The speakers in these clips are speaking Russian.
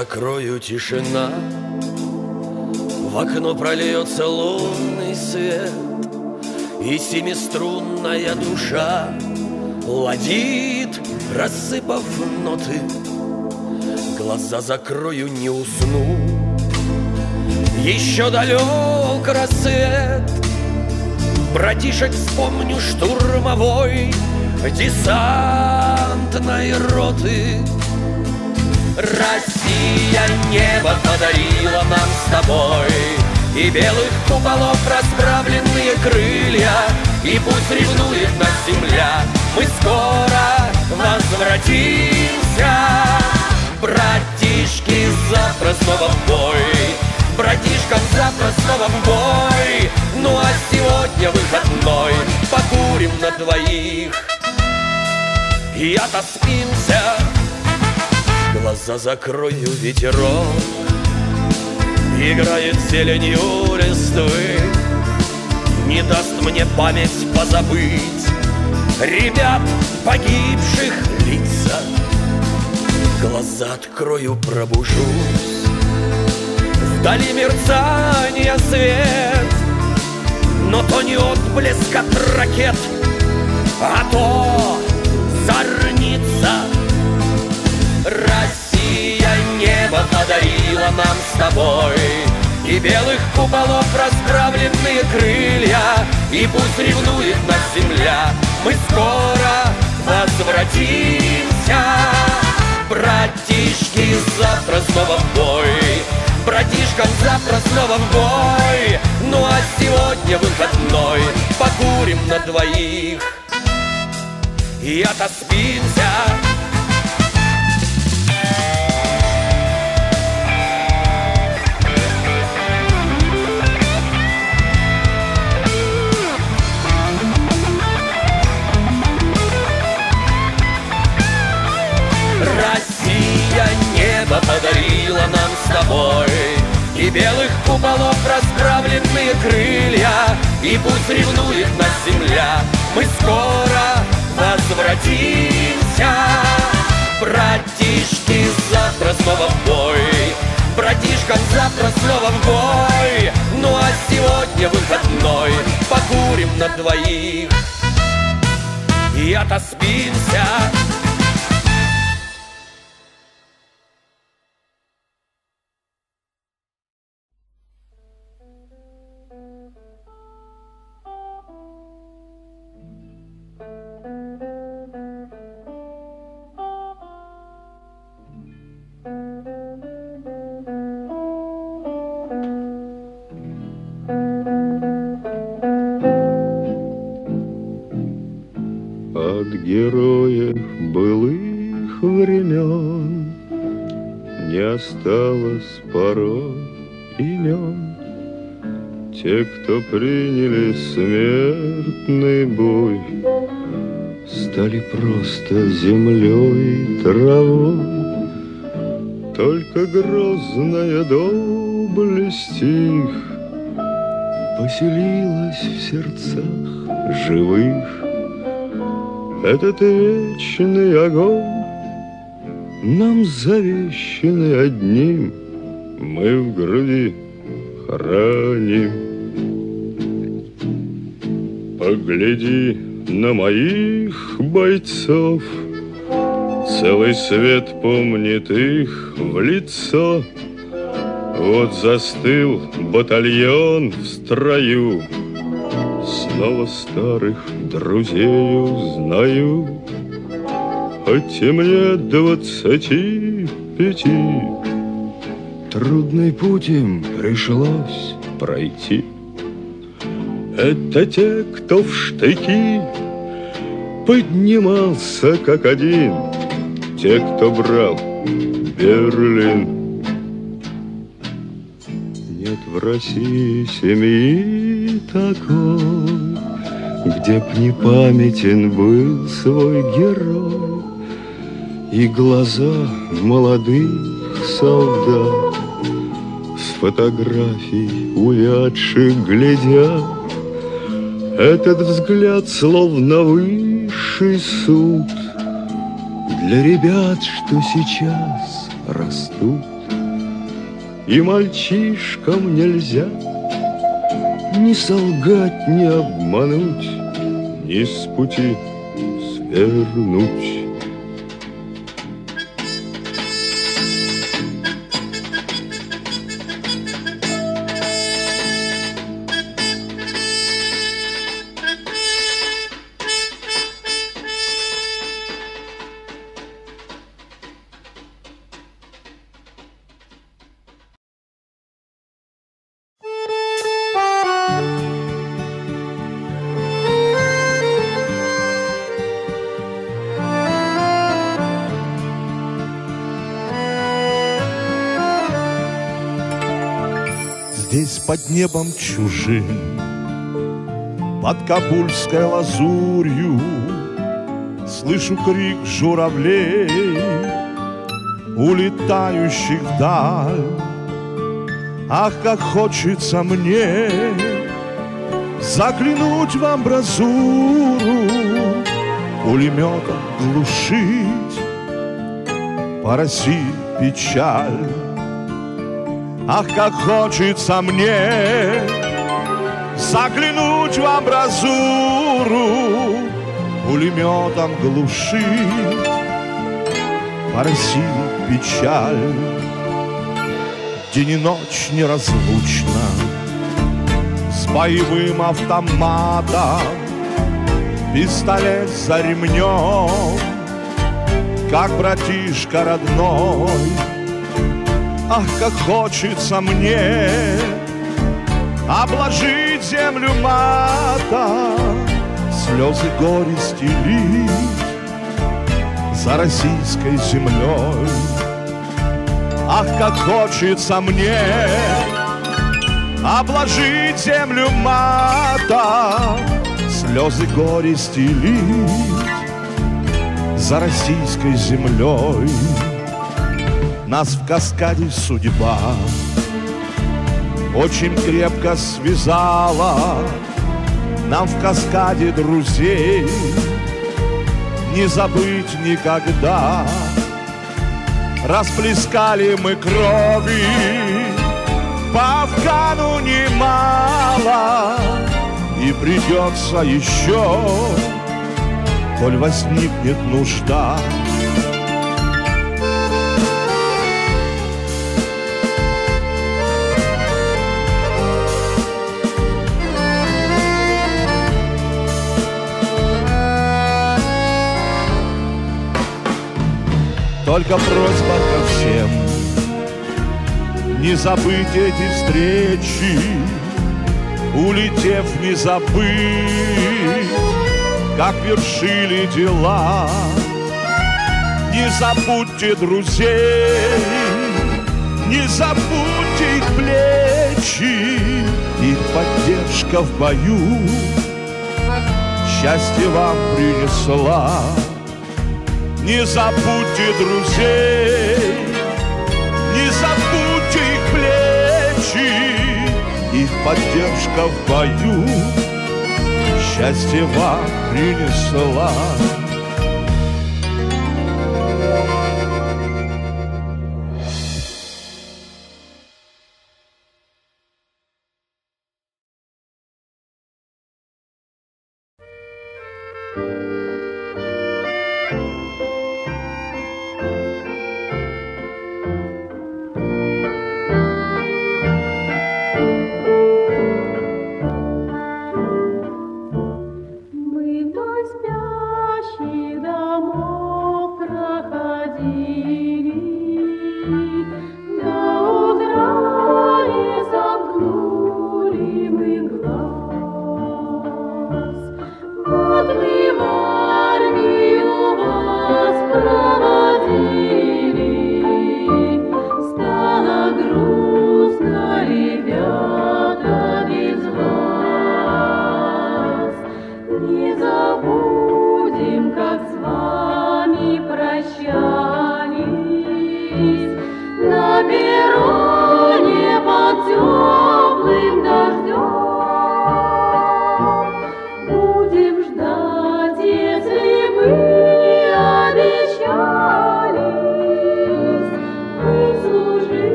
Закрою, тишина. В окно прольется лунный свет И семиструнная душа Ладит, рассыпав ноты. Глаза закрою, не усну. Еще далек рассвет. Братишек вспомню штурмовой Десантной роты Россия небо подарила нам с тобой. И белых куполов расправленные крылья И пусть ревнует нас земля. Мы скоро возвратимся. Братишки, завтра снова в бой. Братишкам завтра снова в бой. Ну а сегодня выходной. Покурим на двоих. И отоспимся Глаза закрою, ветерок. Играет зеленью листвы. Не даст мне память позабыть Ребят, погибших лица. Глаза открою, пробужусь. Вдали мерцания свет Но то не отблеск от ракет А то зорница небо подарила нам с тобой. И белых куполов расправленные крылья И пусть ревнует нас земля. Мы скоро возвратимся. Братишки, завтра снова в бой. Братишкам завтра снова в бой. Ну а сегодня выходной. Покурим на двоих И отоспимся крылья И пусть ревнует нас земля. Мы скоро возвратимся. Братишки, завтра снова в бой. Братишкам завтра снова в бой. Ну а сегодня выходной. Покурим на двоих И отоспимся кто приняли смертный бой, Стали просто землей травой. Только грозная доблесть их Поселилась в сердцах живых. Этот вечный огонь Нам завещанный одним Мы в груди храним Погляди на моих бойцов. Целый свет помнит их в лицо. Вот застыл батальон в строю. Снова старых друзей узнаю. Хоть и мне двадцати пяти. Трудный путь им пришлось пройти Это те, кто в штыки Поднимался как один. Те, кто брал Берлин. Нет в России семьи такой, Где б не памятен был свой герой. И глаза молодых солдат С фотографий увядших глядят Этот взгляд словно высший суд Для ребят, что сейчас растут. И мальчишкам нельзя ни солгать, ни обмануть, ни с пути свернуть. Небом чужим, под кабульской лазурью Слышу крик журавлей, улетающих вдаль. Ах, как хочется мне заглянуть в амбразуру, Пулеметом глушить по России печаль. Ах, как хочется мне заглянуть в амбразуру, пулеметом глушить по печаль. День и ночь неразлучно с боевым автоматом, пистолет за ремнем, как братишка родной. Ах, как хочется мне обложить землю мата, слезы горести лить за российской землей. Ах, как хочется мне обложить землю мата, слезы горести лить за российской землей. Нас в каскаде судьба. Очень крепко связала Нам в каскаде друзей. Не забыть никогда. Расплескали мы крови по Афгану немало. И придется еще, коль возникнет нужда Только просьба ко всем. Не забыть эти встречи Улетев не забыть Как вершили дела. Не забудьте друзей Не забудьте их плечи Их поддержка в бою. Счастье вам принесла не забудьте друзей, не забудьте их плечи, их поддержка в бою счастье вам принесла.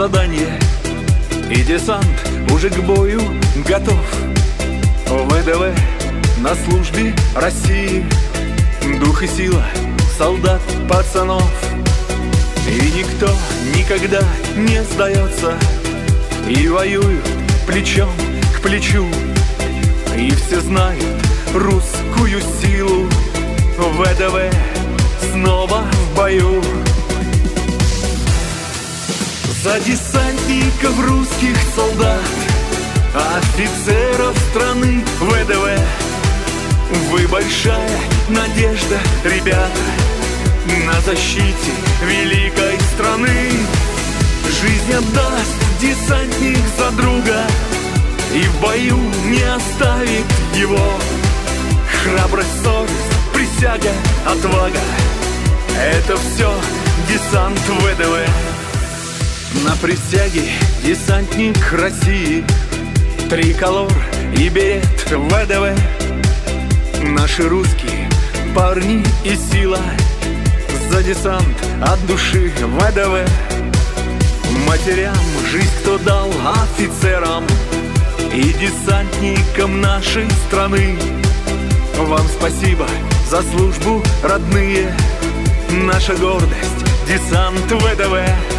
задание. И десант уже к бою готов. ВДВ на службе России. Дух и сила солдат пацанов. И никто никогда не сдается. И воюют плечом к плечу. И все знают русскую силу. ВДВ снова в бою. За десантников русских солдат Офицеров страны ВДВ. Вы большая надежда, ребята На защите великой страны. Жизнь отдаст десантник за друга И в бою не оставит его. Храбрость, совесть, присяга, отвага Это все десант ВДВ. На присяге десантник России. Триколор и берет ВДВ Наши русские парни и сила. За десант от души ВДВ Матерям жизнь кто дал офицерам И десантникам нашей страны. Вам спасибо за службу, родные. Наша гордость, десант ВДВ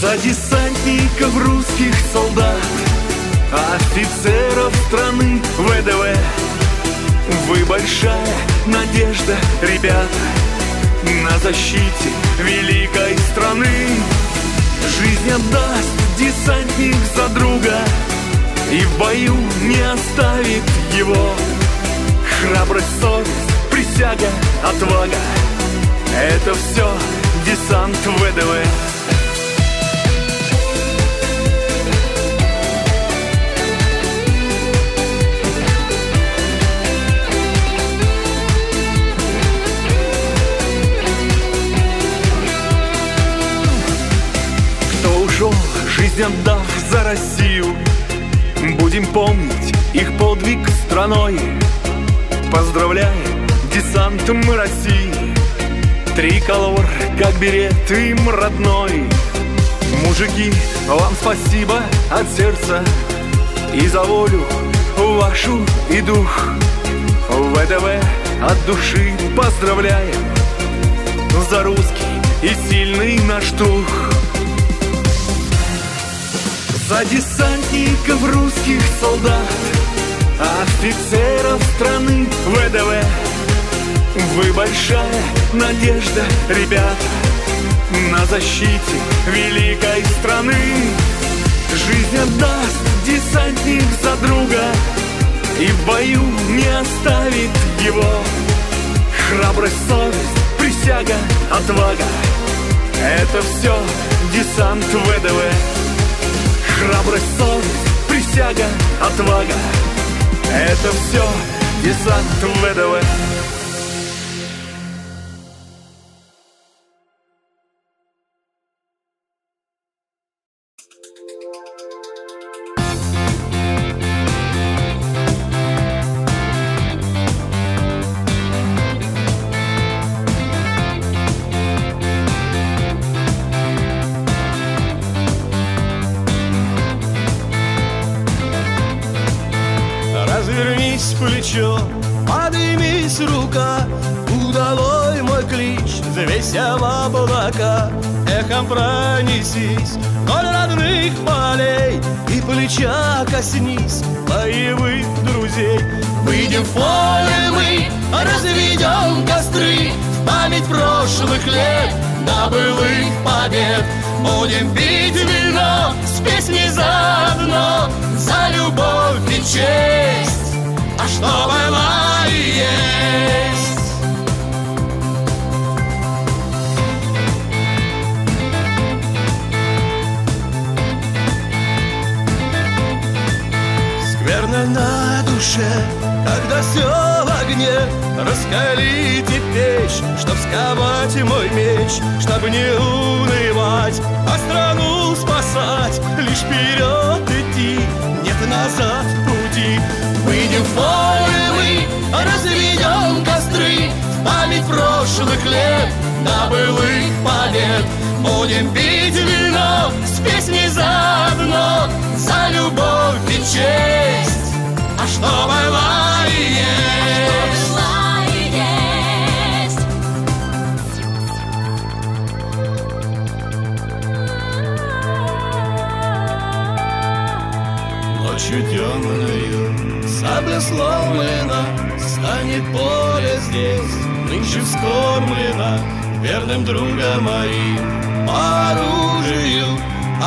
за десантников русских солдат Офицеров страны ВДВ. Вы большая надежда, ребята На защите великой страны. Жизнь отдаст десантник за друга И в бою не оставит его. Храбрость, совесть, присяга, отвага Это все десант ВДВ. Жизнь отдав за Россию. Будем помнить их подвиг страной. Поздравляем десант мы России. Триколор, как берет им родной. Мужики, вам спасибо от сердца И за волю вашу и дух. ВДВ от души поздравляем За русский и сильный наш дух За десантников русских солдат Офицеров страны ВДВ. Вы большая надежда, ребята На защите великой страны. Жизнь отдаст десантник за друга И в бою не оставит его. Храбрость, совесть, присяга, отвага Это все десант ВДВ Храбрость, совесть, присяга, отвага. Это все десант ВДВ Развернись плечо, поднимись рука. Удалой мой клич, взвейся в облака. Эхом пронесись вдоль родных полей. И плеча коснись боевых друзей. Выйдем в поле мы, разведем костры. В память прошлых лет, до былых побед. Будем пить вино с песней заодно За любовь и честь, а что было и есть. Скверно на душе, когда все в огне. Раскалите печь, чтоб сковать мой меч Чтоб не унывать, а страну спасать. Лишь вперед идти, нет назад пути Выйдем в поле мы, разведем костры. В память прошлых лет, до былых побед. Будем пить вино с песней заодно За любовь и честь, а что было и есть Ночью темною сабля сломлена Станет поле здесь. Нынче вскормлено Верным другом моим. По оружию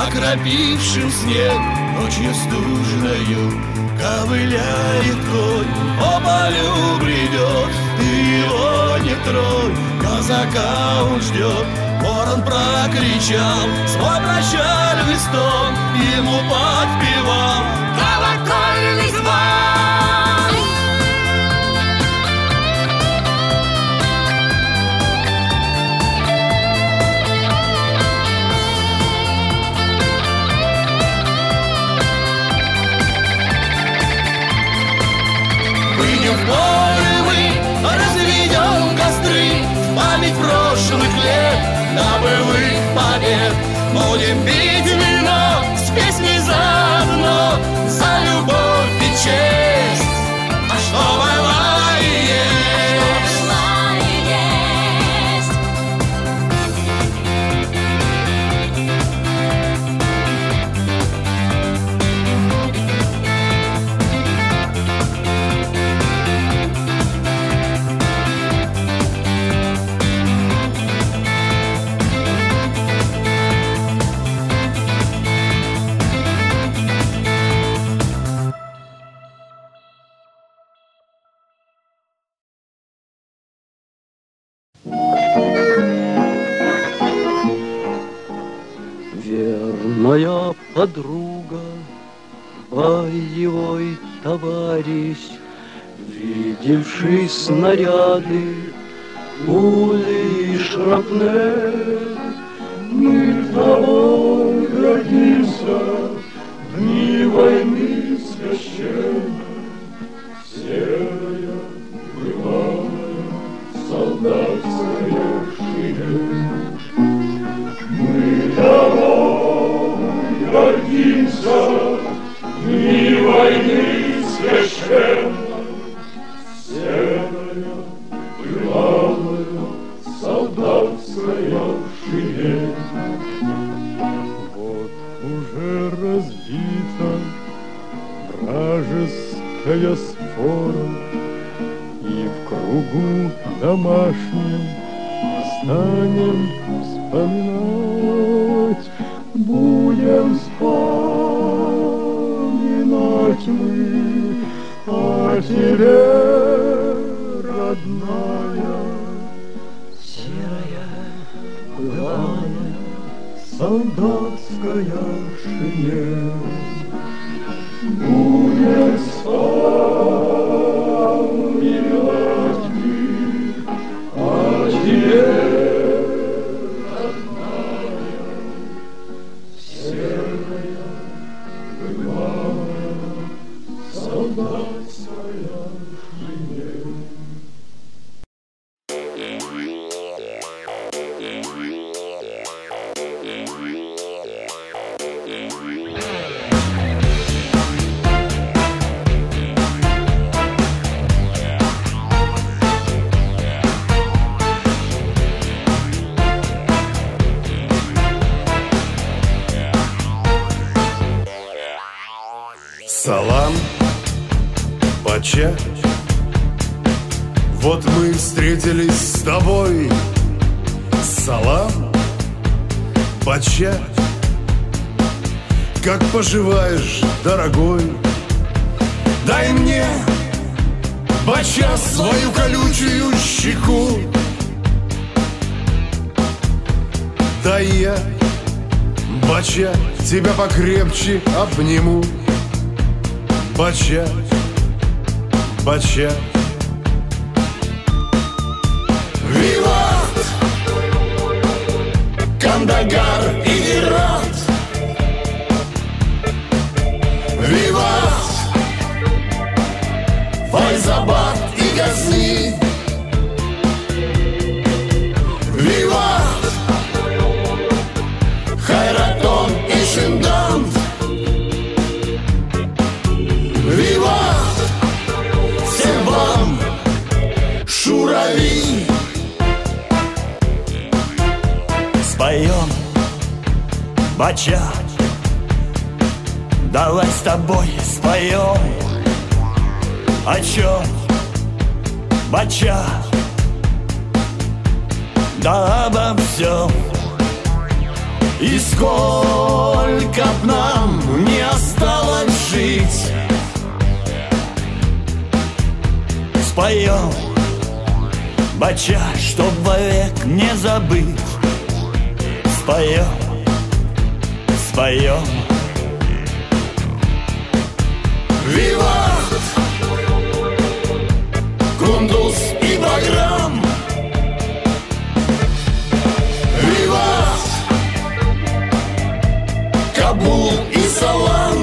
Окропившим снег ночью стужною Ковыляет конь, по полю бредет Ты его не тронь, казака он ждет Ворон прокричал. Свой прощальный стон Ему подпевал до былых побед. Будем пить снаряды. сырая солдатская шинель. patient да обо всем. И сколько б нам не осталось жить. Споем. Бача, чтоб вовек не забыть. Споем, споем. Виват! Кундус и Баграм! мул и салам.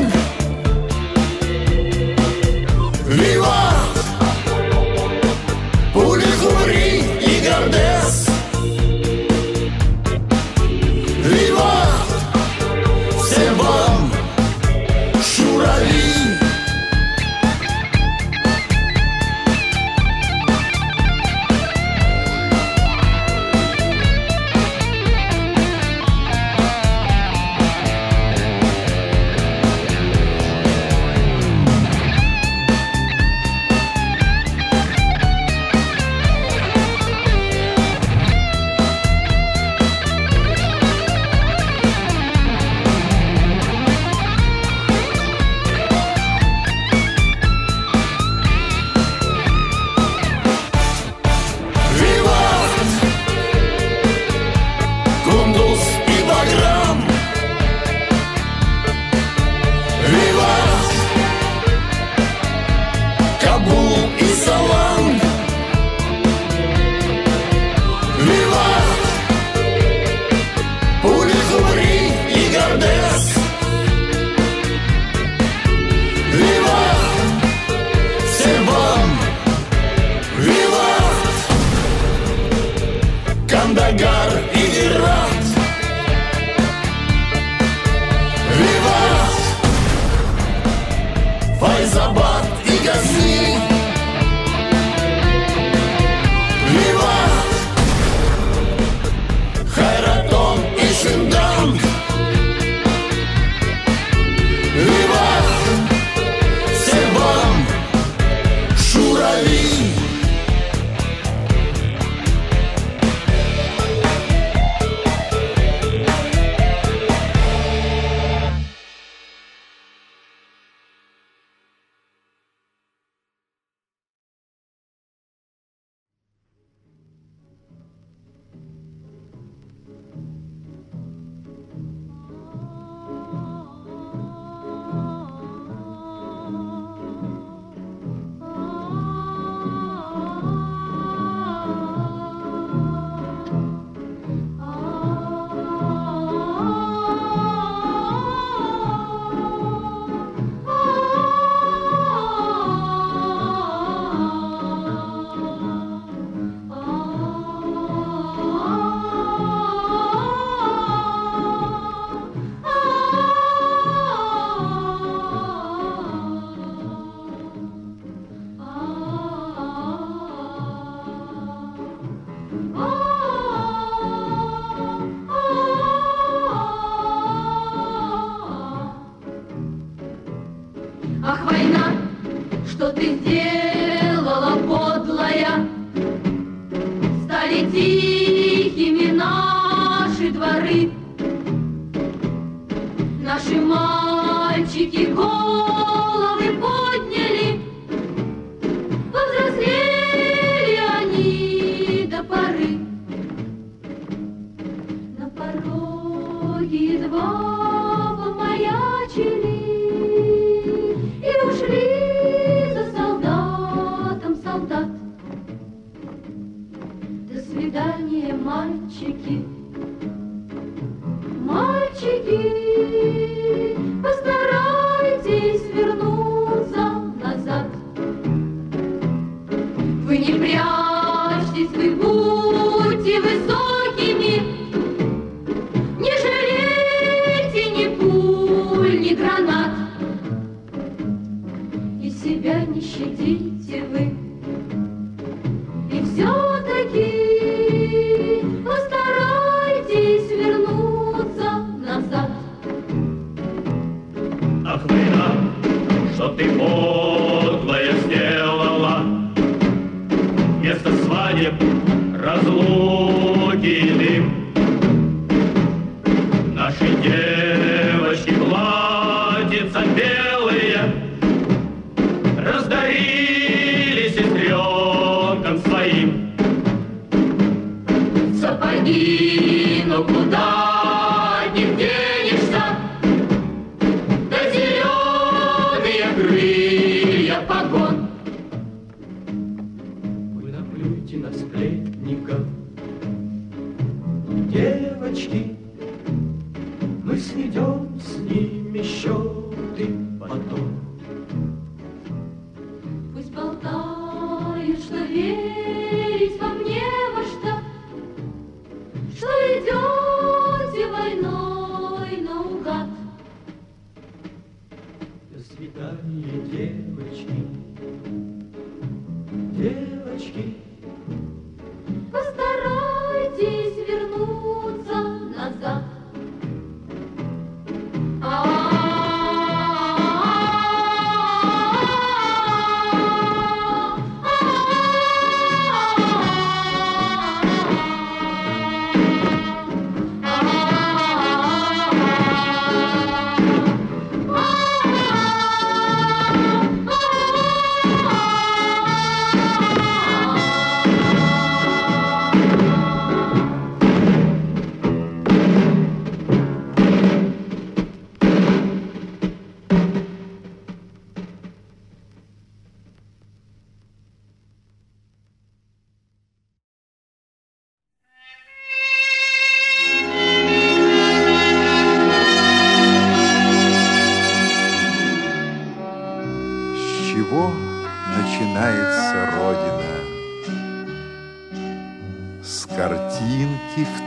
Не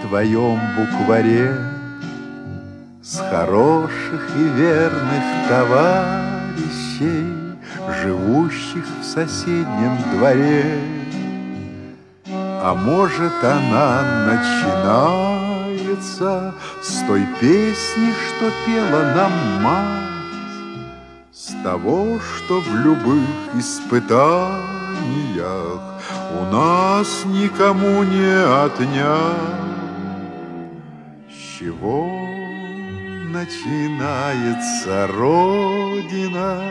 твоем букваре, С хороших и верных товарищей, Живущих в соседнем дворе. А может, она начинается С той песни, что пела нам мать, с того, что в любых испытаниях У нас никому не отнять. С чего начинается Родина?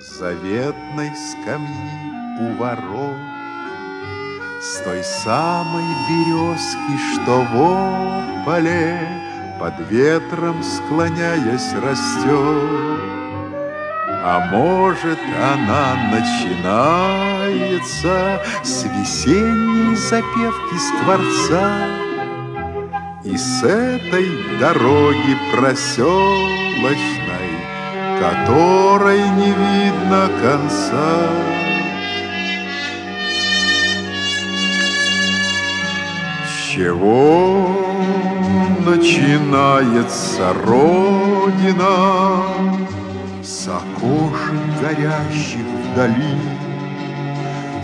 С Заветной скамьи у ворот, С той самой березки, что в поле Под ветром склоняясь растет. А может, она начинается С весенней запевки скворца И с этой дороги проселочной Которой не видно конца. С чего начинается Родина? С окошек горящих вдали,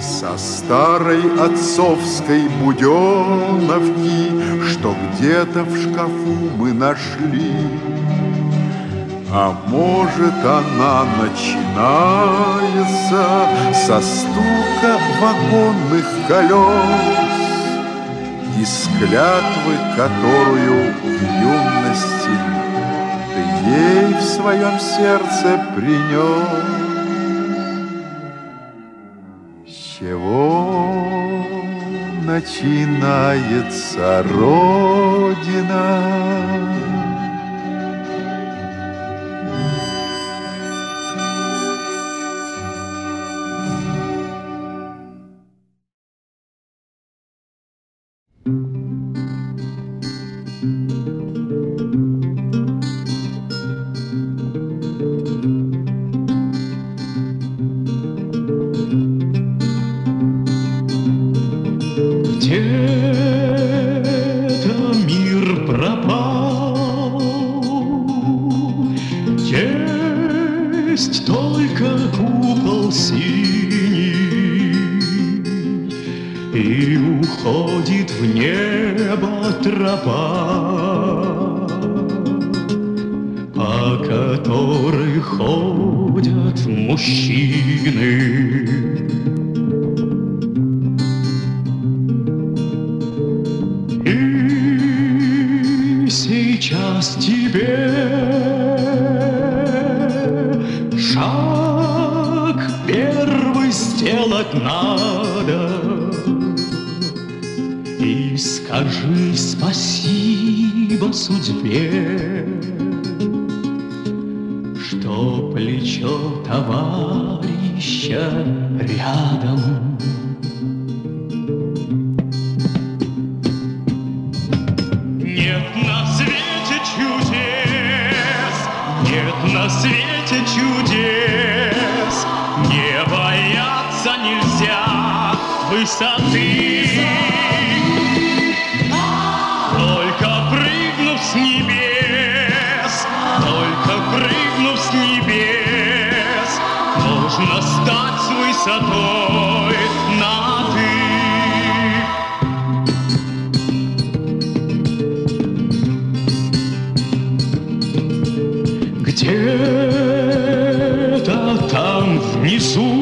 со старой отцовской буденовки, Что где-то в шкафу мы нашли. А может она начинается Со стука вагонных колес Из клятвы, которую в юности Ты ей в своем сердце принес. чего начинается Родина? Где-то там внизу.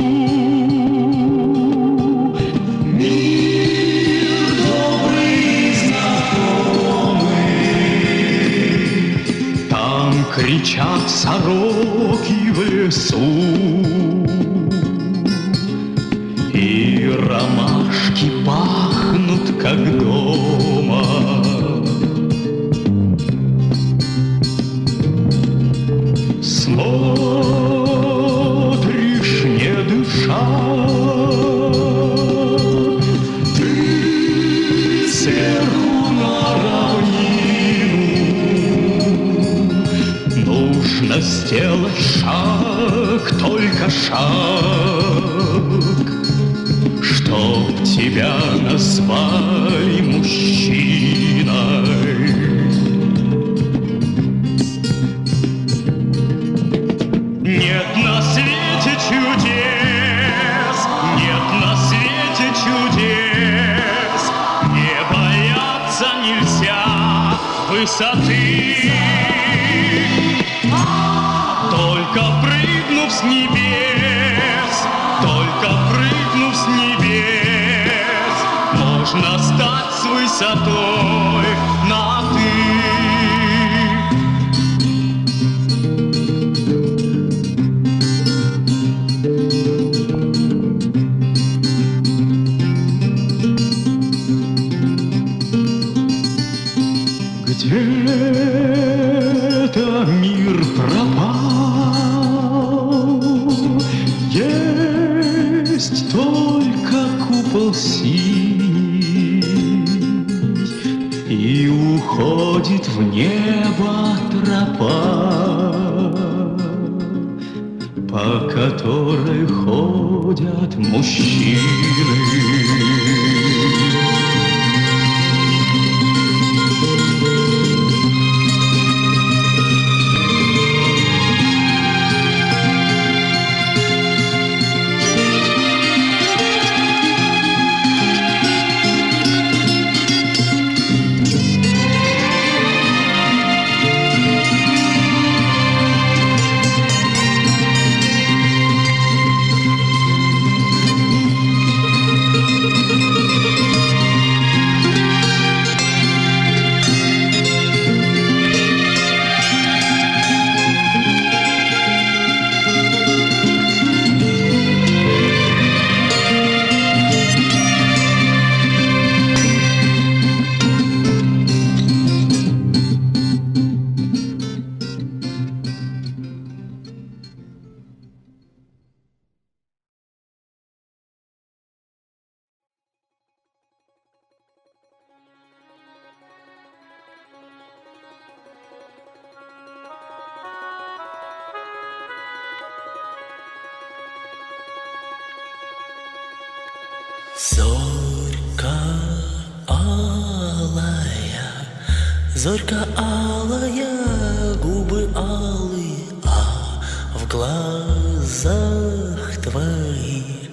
Зорька алая, губы алые, а в глазах твоих,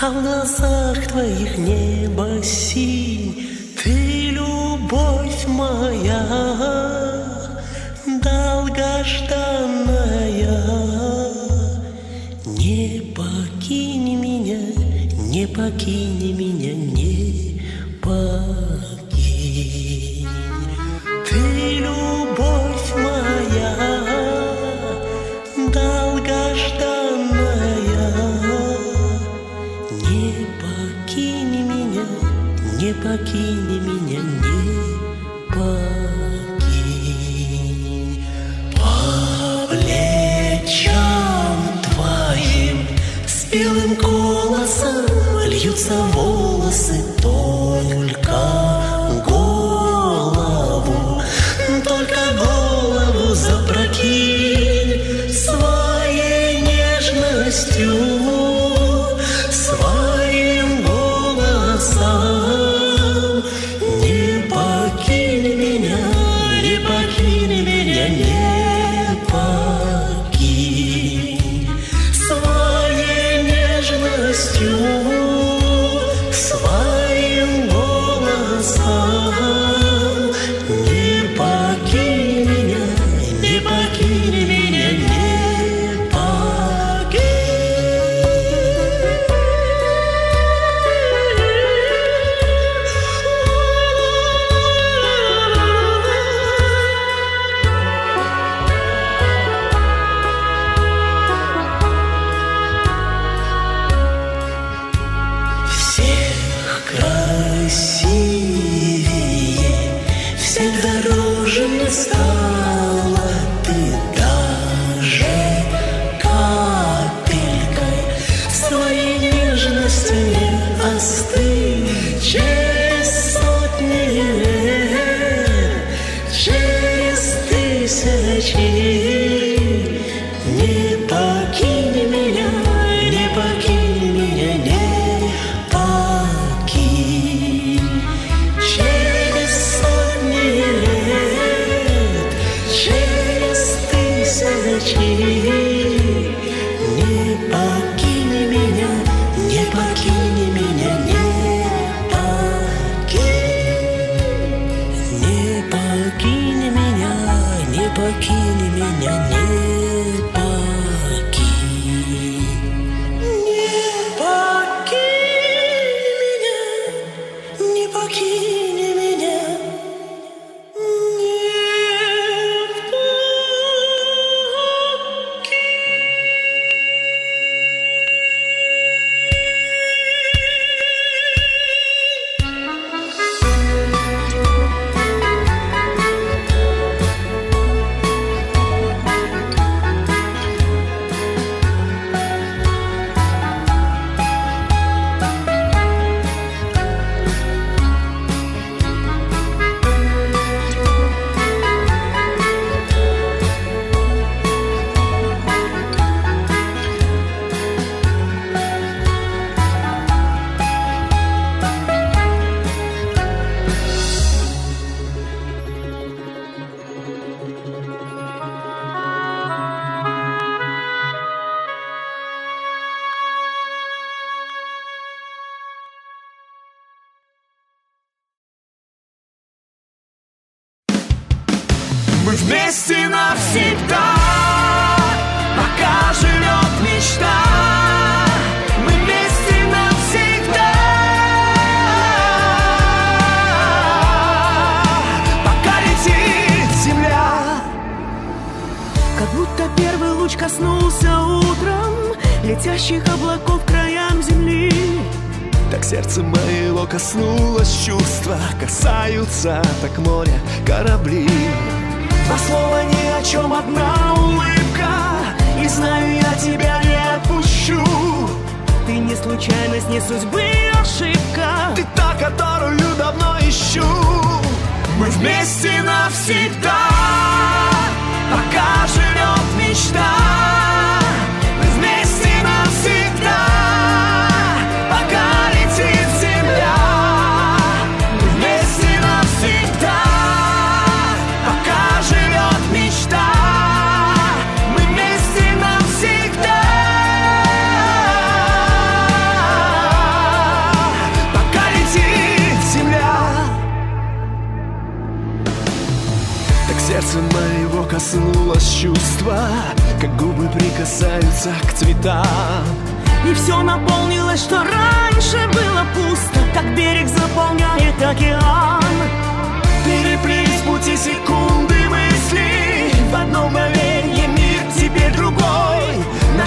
а в глазах твоих небо синь, ты любовь моя, долгожданная. Не покинь меня, не покинь меня.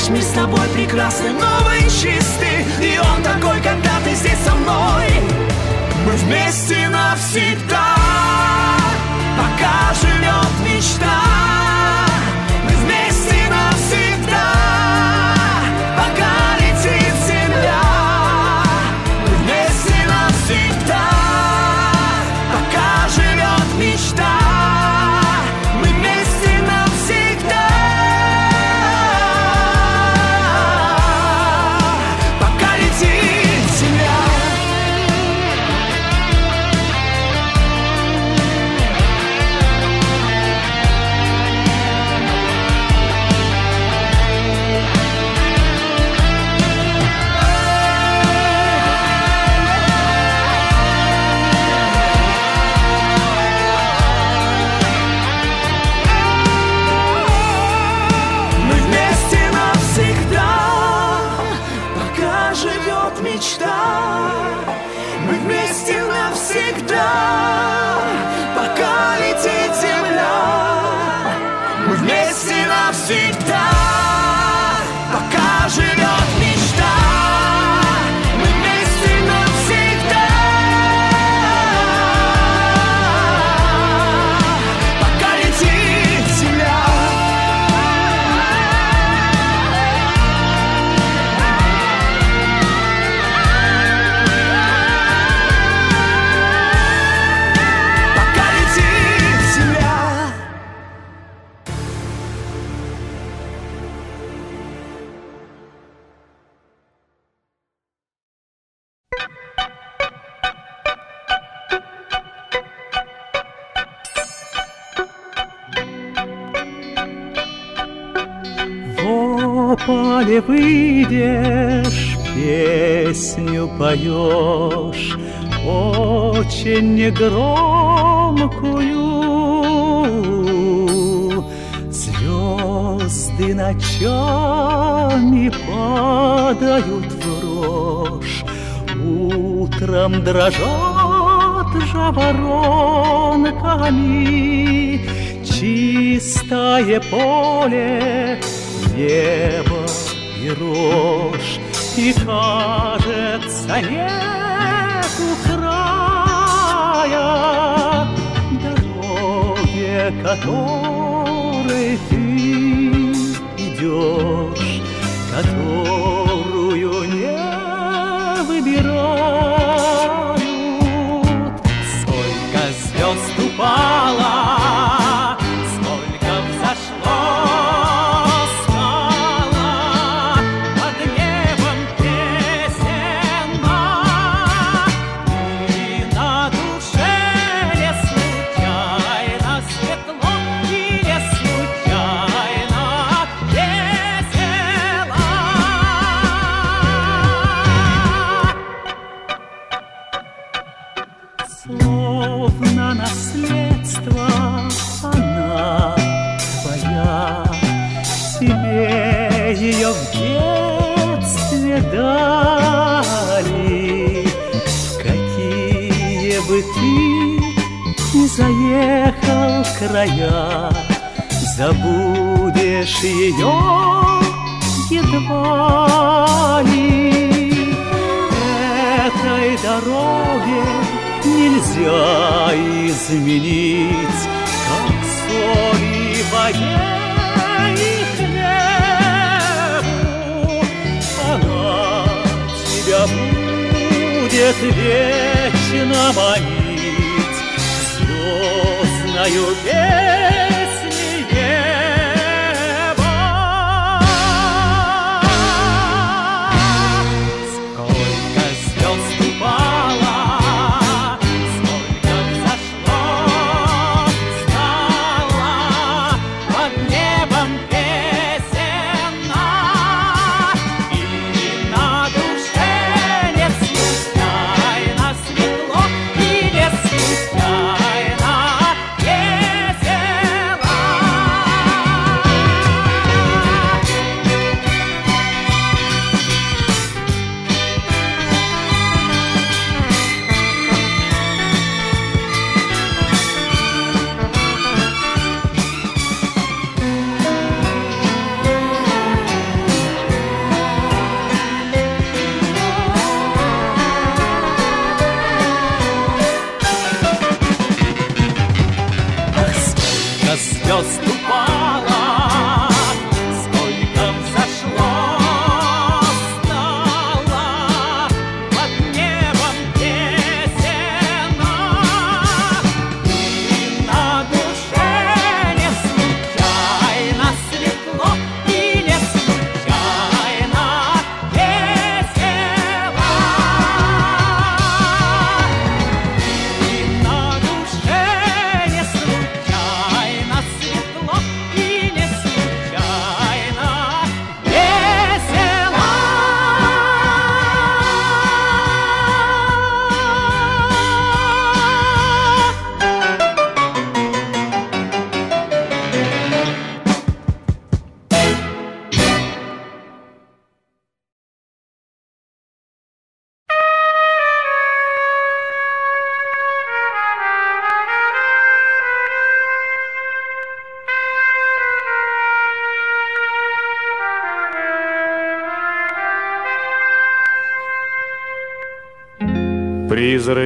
Наш мир с тобой прекрасный, новый, чистый И он такой, когда ты здесь со мной. Мы вместе навсегда. Пока живет мечта песню поешь, очень негромкую. Звезды ночами падают в рожь, утром дрожат жаворонками. Чистое поле, небо и рожь, И кажется, нету края Дороге, которой ты идешь, Которую не выбирают. Сколько звезд упало, заехал края, Забудешь ее едва ли. Этой дороге нельзя изменить, Как соли воде и хлебу. Она тебя будет вечно манить your.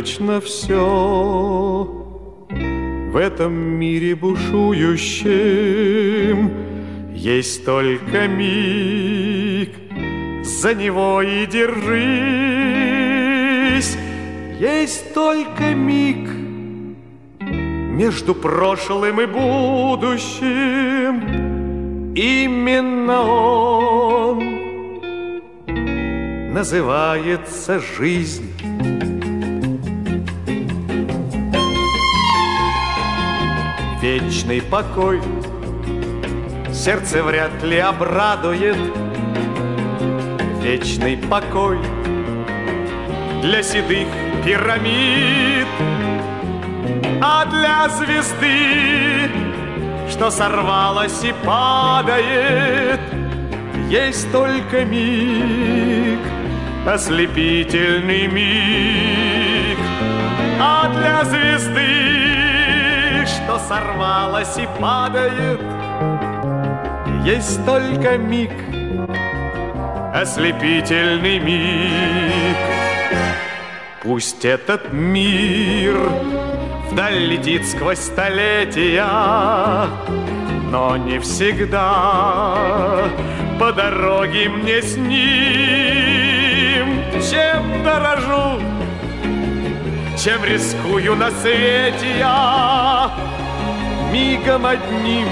Призрачно все в этом мире бушующем Есть только миг, за него и держись. Есть только миг между прошлым и будущим. Именно он называется жизнь вечный покой. Сердце вряд ли обрадует Вечный покой. Для седых пирамид А для звезды Что сорвалась и падает Есть только миг Ослепительный миг. А для звезды что сорвалась и падает. Есть только миг, ослепительный миг. Пусть этот мир вдаль летит сквозь столетия, но не всегда по дороге мне с ним, чем дорожу чем рискую на свете я Мигом одним,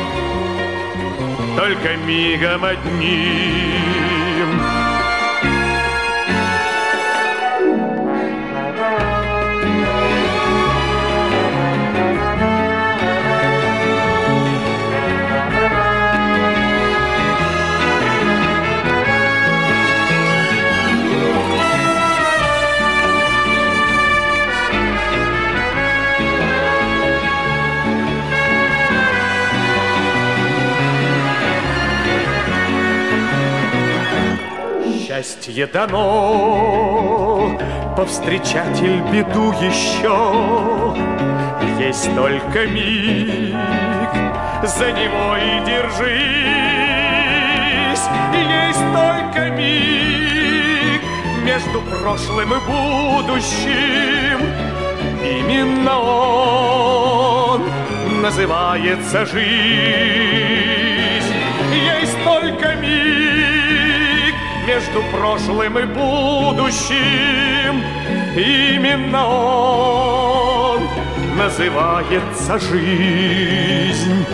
только мигом одним счастье дано, повстречатель беду еще. Есть только миг, за него и держись. Есть только миг между прошлым и будущим. Именно он называется жизнь. Между прошлым и будущим. Именно он называется жизнь.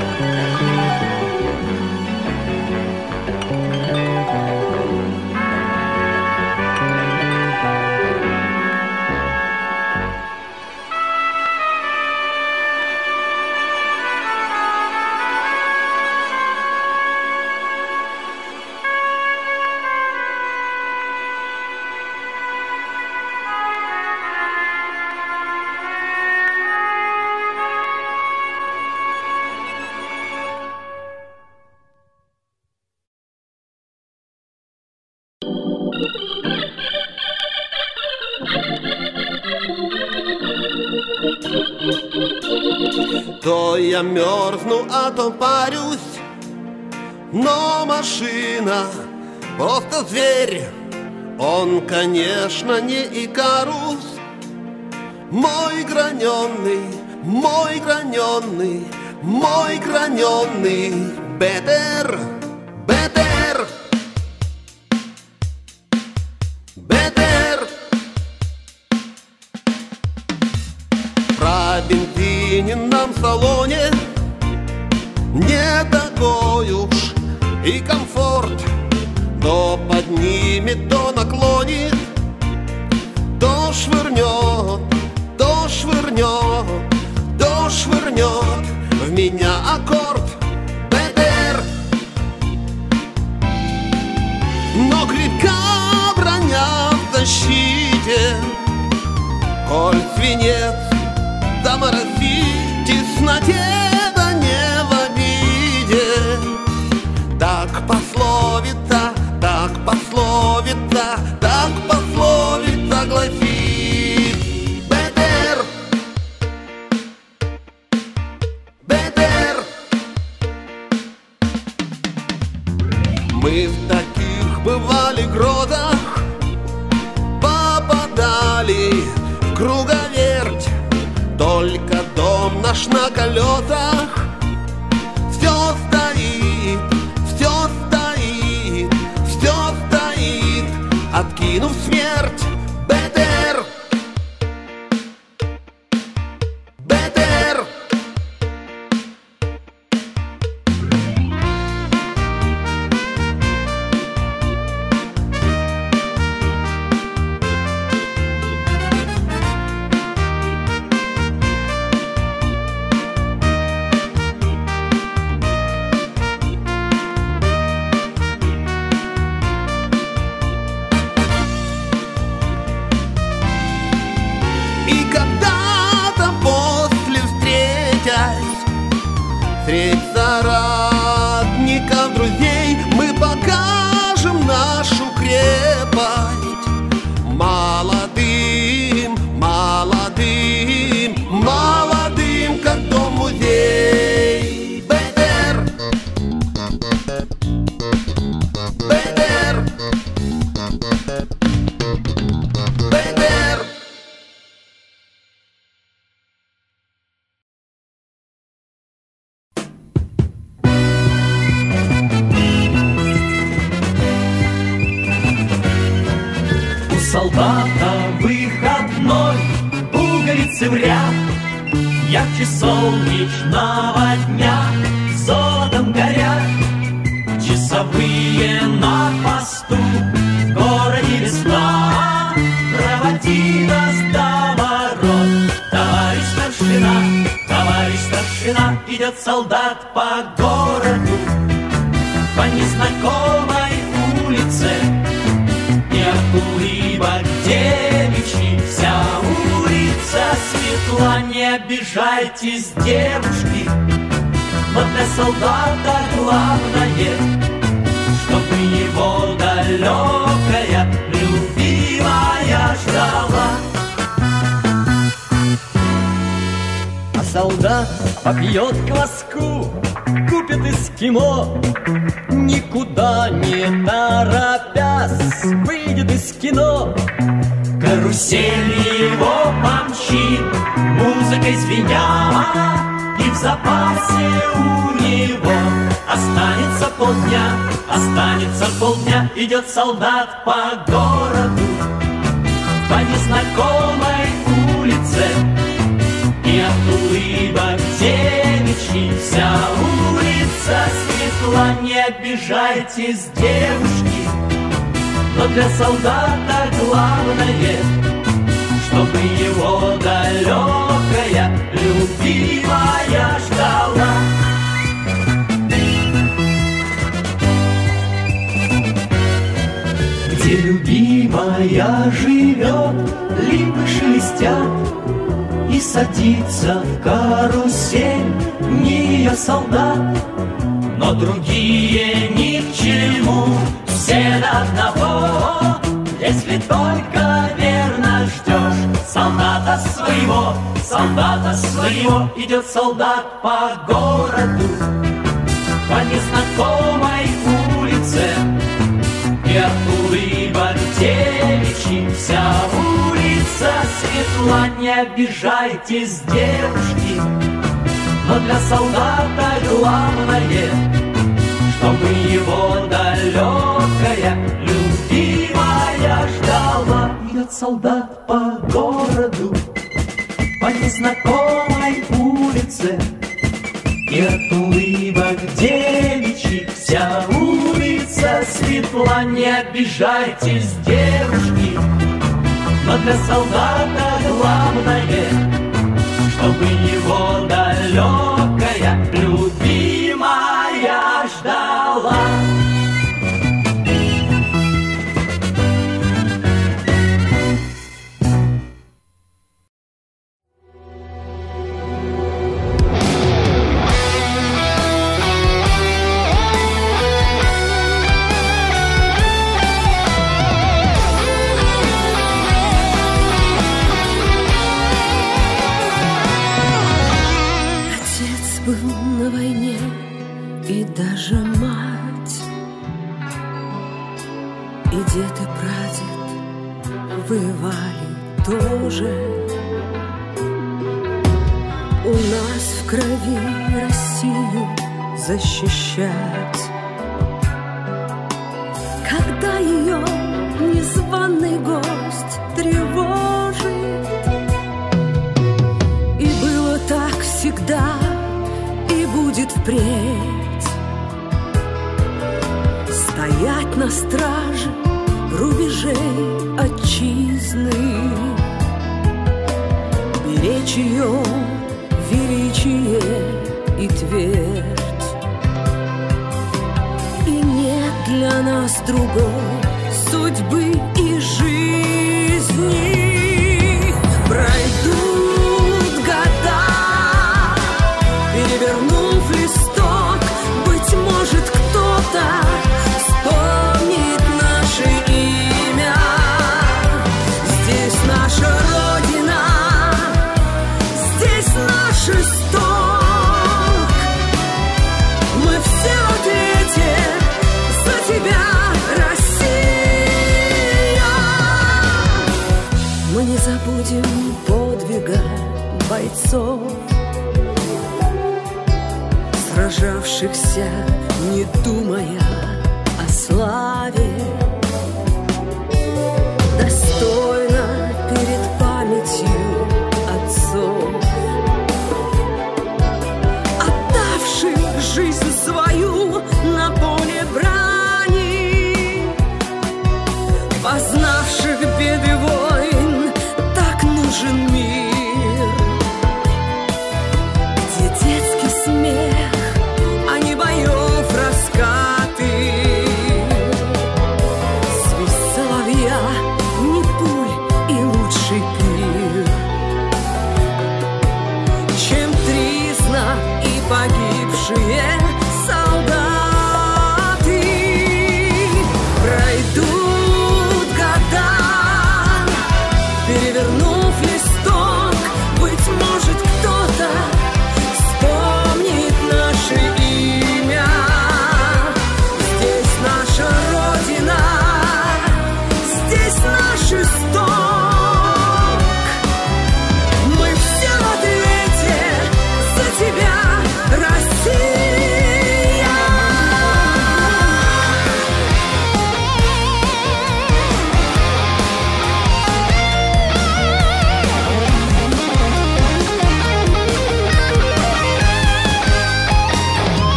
Зверь Он, конечно, не Икарус. Мой граненый, мой граненый, мой граненый бетер старшина Идет солдат по городу По незнакомой улице. И от улыбок девичьи Вся улица светла. Не обижайтесь, девушки Но для солдата главное Чтобы его далекая Любимая ждала солдат попьет кваску Купит эскимо. Никуда не торопясь Выйдет из кино. Карусель его помчит Музыкой звеня И в запасе у него Останется полдня Останется полдня Идет солдат по городу. По незнакомой Вся улица светла Не обижайтесь, девушки. Но для солдата главное Чтобы его далекая Любимая ждала. Где любимая живет Липы шелестят и садится в карусель не ее солдат, но другие ни к чему, все до одного, если только верно ждешь солдата своего, солдата своего, идет солдат по городу, по незнакомой улице, и от улыбок девичьи вся улица светла, не обижайтесь, девушки, но для солдата главное, чтобы его далекая любимая ждала. Идет солдат по городу, по незнакомой улице, и от улыбок девичьих вся улица светла, не обижайтесь, девушки, но для солдата главное, чтобы его далекая Мы не забудем подвига бойцов Сражавшихся, не думая о славе. Достойно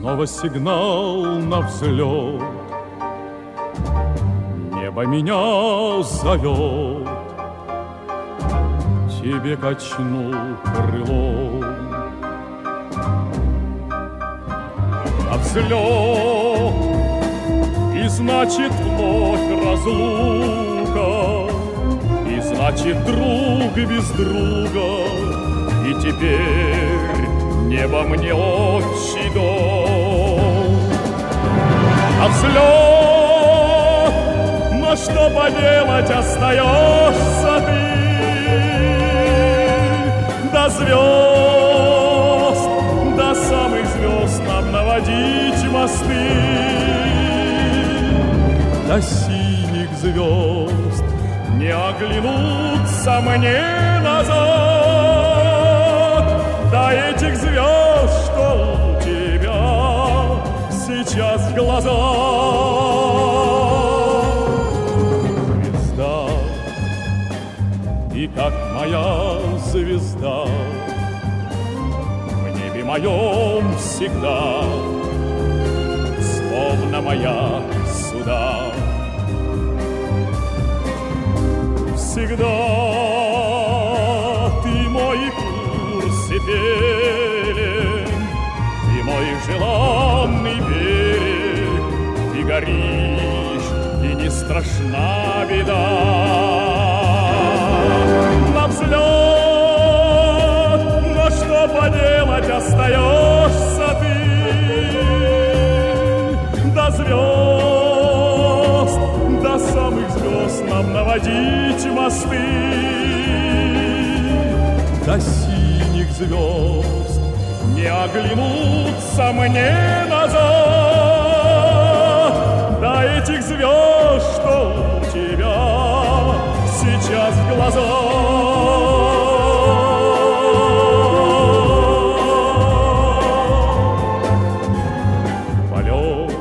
Снова сигнал на взлет. Небо меня зовет Тебе качну крылом На взлет И значит вновь разлука И значит друг без друга. И теперь небо мне отчий дом А взлет, но что поделать, остаешься ты? До звезд, до самых звезд нам наводить мосты. До синих звезд не оглянуться мне назад. До этих звезд, глазах Звезда, и как моя звезда. В небе моем всегда. Словно моя суда. Всегда ты мой курс пелен Ты мой Ты горишь и не страшна беда. На взлет, но что поделать, остаешься ты. До звезд, до самых звезд нам наводить мосты. До синих звезд не оглянуться мне назад этих звезд, что у тебя сейчас в глазах Полет,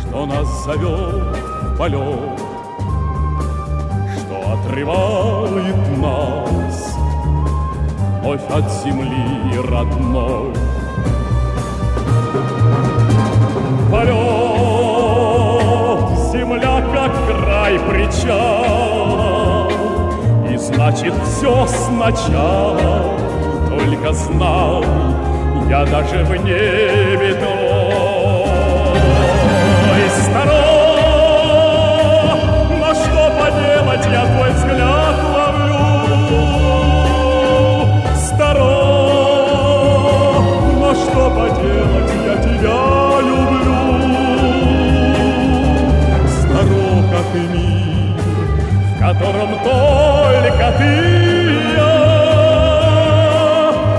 что нас зовет полет Что отрывает нас вновь от земли родной. Край причала, И значит все сначала, только знал, я даже в небе той стороны. Но что поделать, я твой взгляд ловлю сторон. Но что поделать, я тебя люблю. Как мир, в котором только ты и я.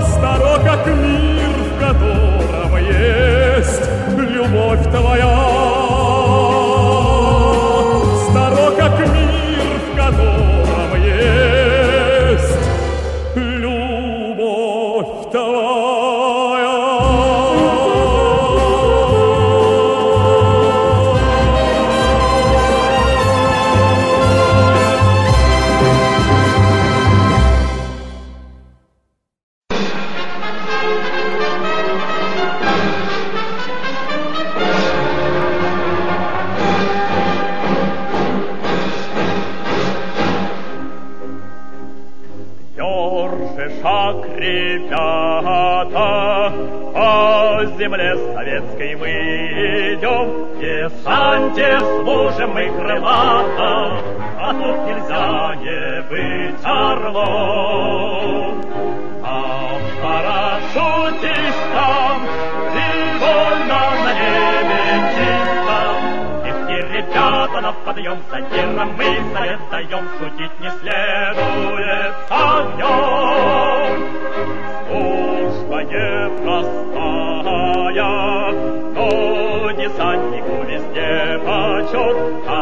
Старо, как мир, в котором есть любовь твоя. Подъем, за тиром мы совет даем, шутить не следует огнем. Служба непростая, но десантнику везде почет, а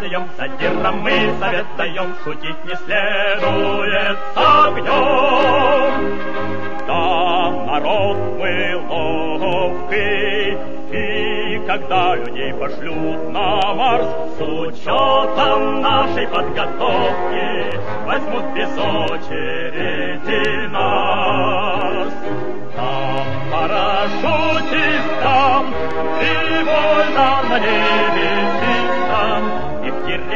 ребята на подъем, за тиром мы совет даем, шутить не следует с огнем. Там народ мы ловкий, и когда людей пошлют на Марс, с учетом нашей подготовки возьмут без очереди нас. Там парашютистам привольно на небе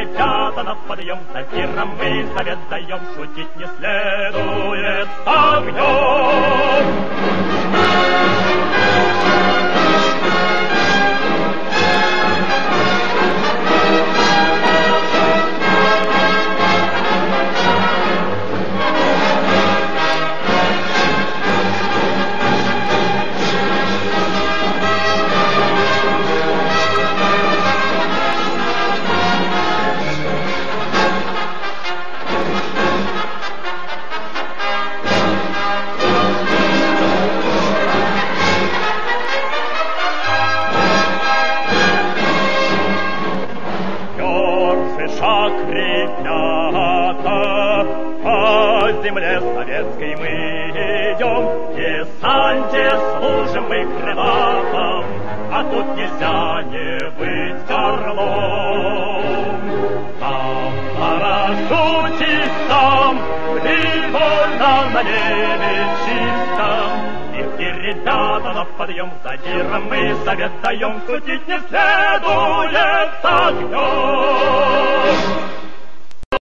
ребята на подъем, тиром мы совет даем, шутить не следует огнем. Советской мы идем, в десанте служим мы крылатом, а тут нельзя не быть орлом. Там парашютистам привольно на небе чистом, ребята ребята, на подъем за миром мы совет даем, шутить не следует с огнем.